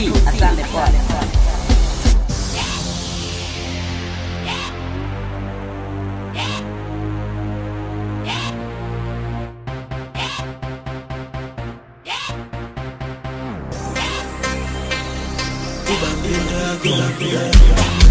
see a Sunday party. Bambina, Bambina.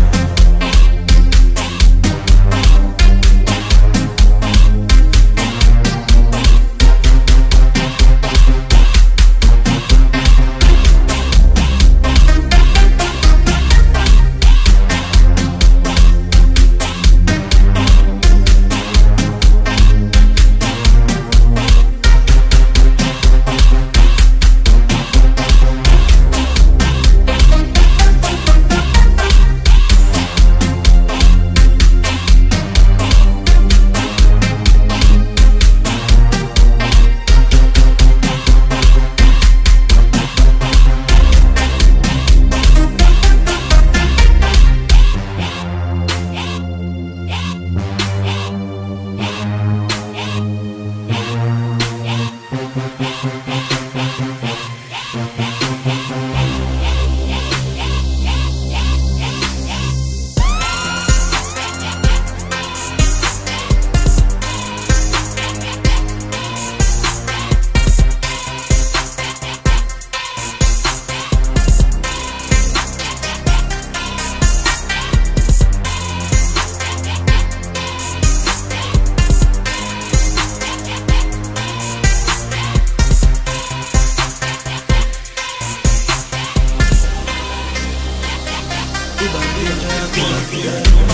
Yeah.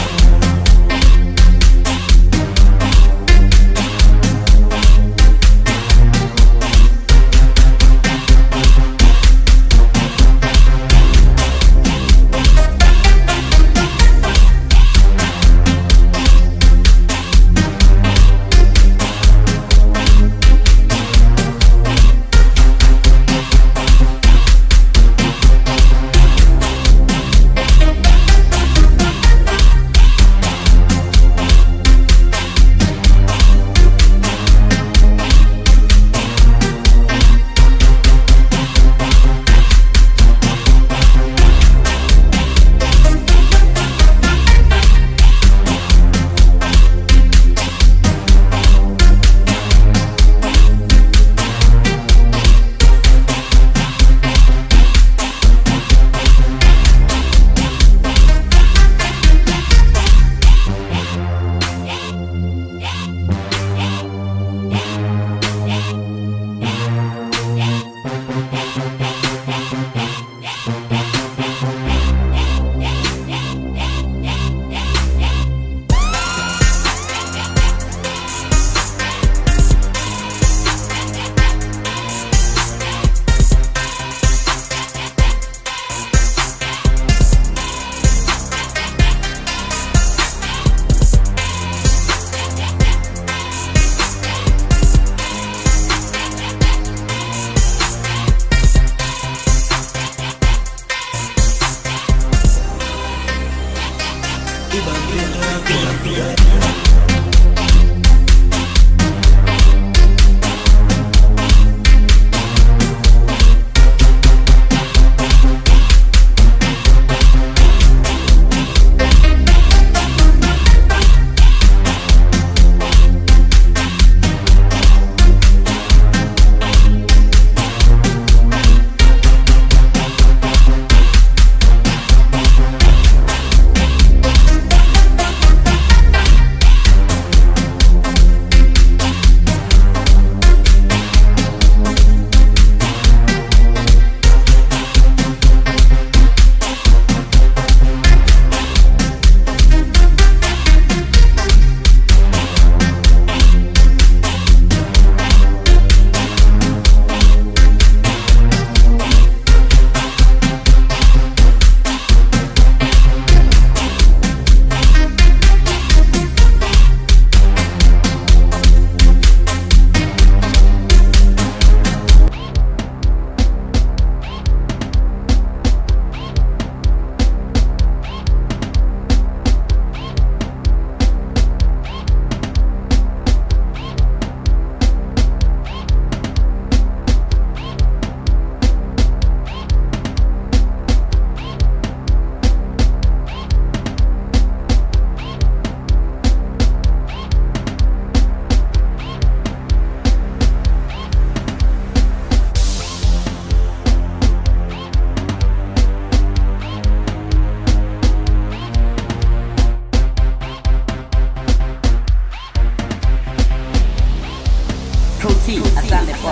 Coty, I sound it for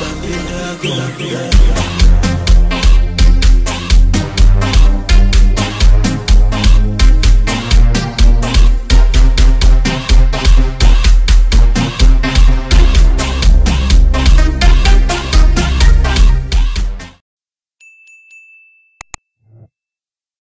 Bambina, Bambina.